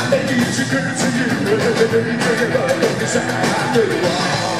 I need to continue. I need to you